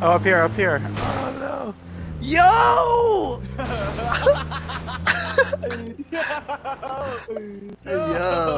Oh, up here, up here. Oh no. Yo! Yo! Yo!